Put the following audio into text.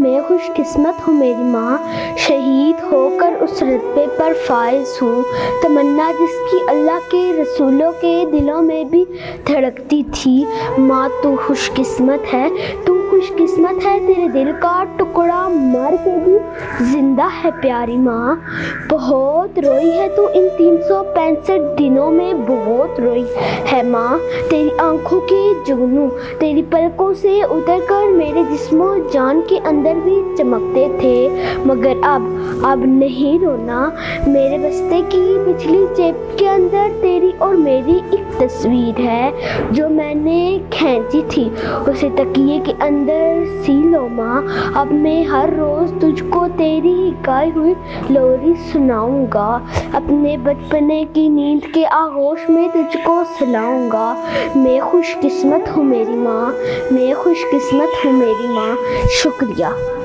میں خوش قسمت ہوں، میری ماں شہید ہو کر اس رتبے پر فائز ہوں۔ تمنا جس کی اللہ کے رسولوں کے دلوں میں بھی دھڑکتی تھی۔ ماں، تو خوش قسمت ہے، تو خوش قسمت ہے، تیرے دل کا ٹکڑا مر کے بھی زندہ ہے پیاری ماں۔ بہت روئی ہے تو ان تین سو پینسٹھ دنوں میں بہت روئی۔ ہے ماں، تیری آنکھوں کے جگنوں تیری پلکوں سے اتر کر میرے جسم و جان کے اندر بھی چمکتے تھے۔ مگر اب اب نہیں رونا۔ میرے بستے کی پچھلی جیب کے اندر تیری اور میری ایک تصویر ہے جو میں نے کھینچی تھی۔ اسے تکیے کے اندر سی لو ماں۔ اب میں ہر روز تجھ کو تیری گائی ہوئی لوری سناؤں گا۔ اپنے بچپنے کی نیند کے آغوش میں تجھ کو سلاؤں گا۔ میں خوش قسمت ہوں میری ماں۔ میں خوش قسمت ہوں میری ماں۔ شکریہ۔